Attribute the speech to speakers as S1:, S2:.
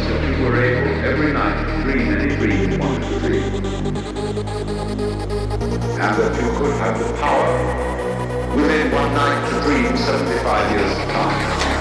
S1: that you were able every night to dream any dream you wanted to dream. And that you could have the power within one night to dream 75 years of time.